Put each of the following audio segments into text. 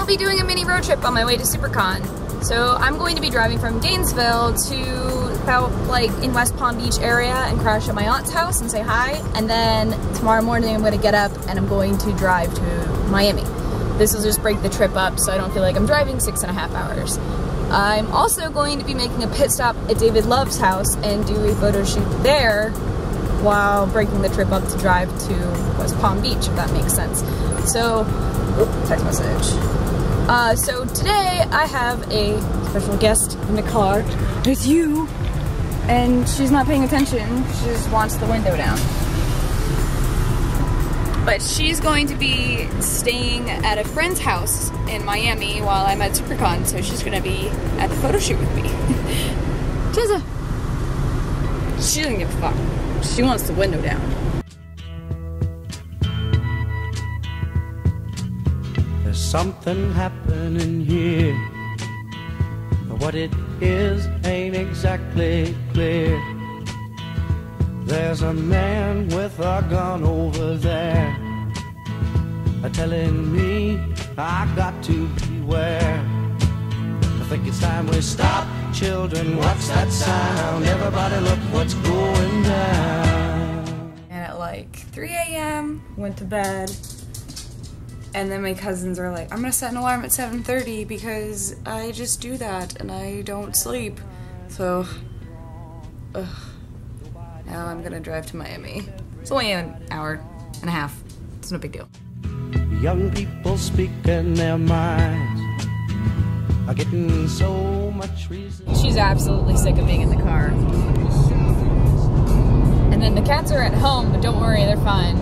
I'll be doing a mini road trip on my way to SuperCon. So I'm going to be driving from Gainesville to about like in West Palm Beach area and crash at my aunt's house and say hi. And then tomorrow morning I'm gonna get up and I'm going to drive to Miami. This will just break the trip up so I don't feel like I'm driving six and a half hours. I'm also going to be making a pit stop at David Love's house and do a photo shoot there while breaking the trip up to drive to West Palm Beach, if that makes sense. So, text message. Uh, so today I have a special guest in the car. It's you. And she's not paying attention. She just wants the window down. But she's going to be staying at a friend's house in Miami while I'm at SuperCon, so she's gonna be at the photo shoot with me. Jezza! She doesn't give a fuck. She wants the window down. There's something happening here. But what it is ain't exactly clear. There's a man with a gun over there. Telling me I got to beware. I think it's time we stop, children. What's that sound? Everybody, look what's going down. And at like 3 a.m., went to bed. And then my cousins are like, I'm gonna set an alarm at 7.30 because I just do that and I don't sleep. So, ugh. Now I'm gonna drive to Miami. It's only an hour and a half. It's no big deal. Young people speaking their minds are getting so much reason. She's absolutely sick of being in the car. And then the cats are at home, but don't worry, they're fine.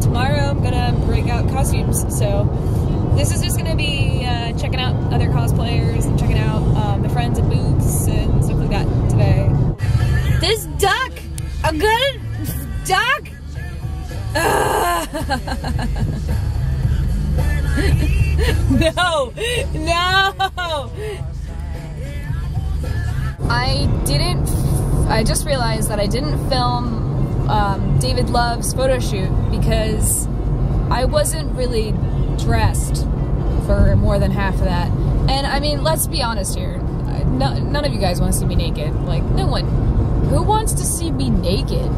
Tomorrow I'm gonna break out costumes, so this is just gonna be uh, checking out other cosplayers and checking out um, the friends at booths and stuff like that today. This duck! A good duck! no! No! I didn't. I just realized that I didn't film um, David Love's photo shoot because I wasn't really dressed for more than half of that. And I mean, let's be honest here. No, none of you guys want to see me naked. Like, no one. Who wants to see me naked?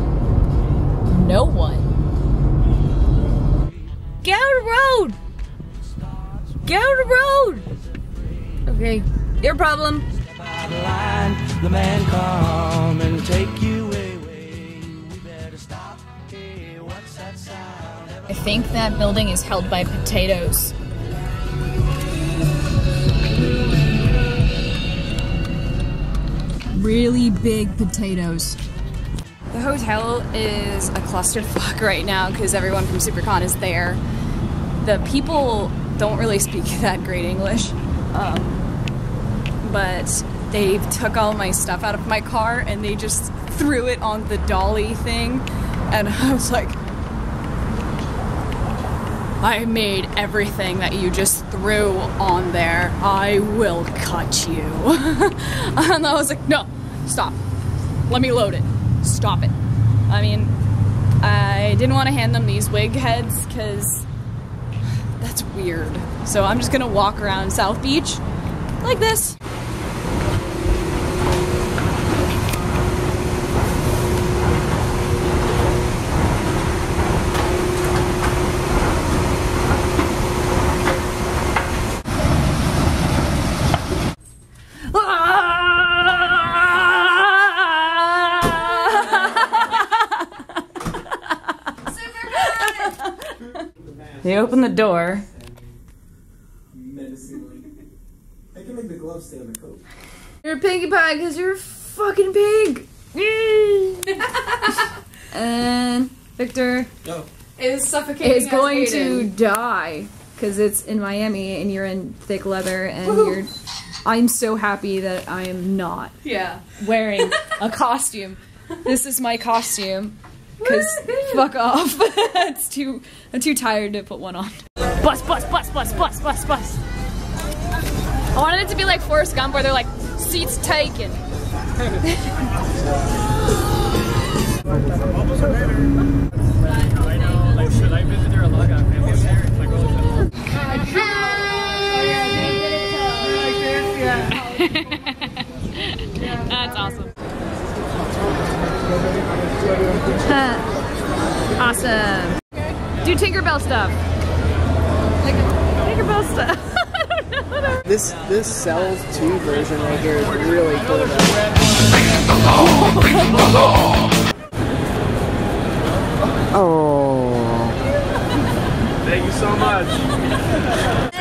No one. Get out of the road! Get out of the road! Okay, your problem. I think that building is held by potatoes. Really big potatoes. The hotel is a clusterfuck right now because everyone from SuperCon is there. The people don't really speak that great English, um, but they took all my stuff out of my car and they just threw it on the dolly thing, and I was like, I made everything that you just threw on there. I will cut you. and I was like, no, stop. Let me load it. Stop it. I mean, I didn't want to hand them these wig heads because that's weird. So I'm just gonna walk around South Beach like this. They open the door. menacingly. I can make the gloves stay on the coat. You're a piggy pie because you're a fucking pig. and Victor Yo, is suffocating. is going to die because it's in Miami and you're in thick leather and you're. I'm so happy that I am not Yeah. wearing a costume. This is my costume because fuck off. it's too. I'm too tired to put one on. Bus, bus, bus, bus, bus, bus, bus. I wanted it to be like Forrest Gump, where they're like seats taken. That's awesome. Do Tinkerbell stuff. Like, Tinkerbell stuff. This this cells two version right here is really cool. Oh. Thank you so much.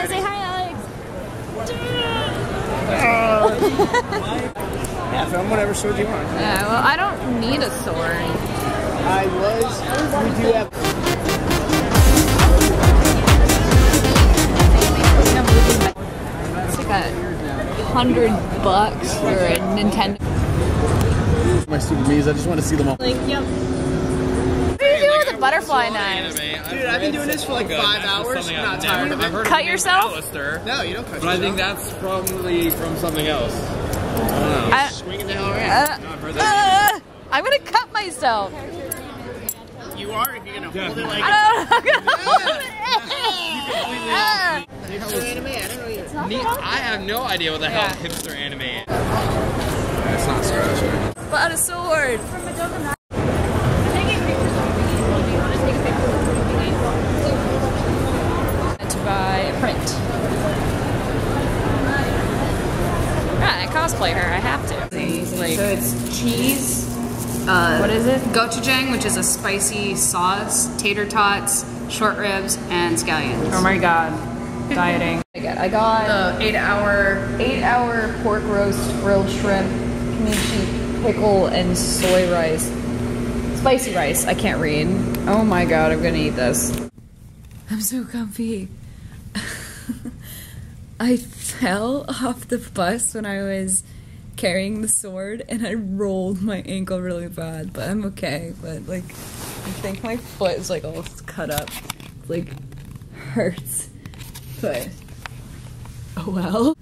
Say hi, Alex. Yeah, film whatever sword you want. Yeah, well, I don't need a sword. I was. We do have. It's like a hundred bucks for a Nintendo. My stupid me's. I just want to see them all. Like, yep. What do you do with a butterfly knife? Dude, I've been doing this for like five hours. I'm not tired of it. Cut yourself? No, you don't cut But I think that's probably from something else. I don't know. I, Swinging the hell around. uh, uh, I'm gonna cut myself. you are if you're gonna hold it like. I don't know. Hipster anime. I don't know either. Neat. I have no idea what the hell hipster anime is. It's not scratch. But a sword. To buy a print. Ah, I cosplay her. I have to. Like, So it's cheese. Uh, what is it? Gochujang, which is a spicy sauce, tater tots, short ribs, and scallions. Oh my god. Dieting. I got, I got The eight hour. eight hour pork roast, grilled shrimp, kimchi, pickle, and soy rice. Spicy rice. I can't read. Oh my god, I'm gonna eat this. I'm so comfy. I fell off the bus when I was carrying the sword and I rolled my ankle really bad, but I'm okay. But like, I think my foot is like all cut up. Like, hurts. But, oh well.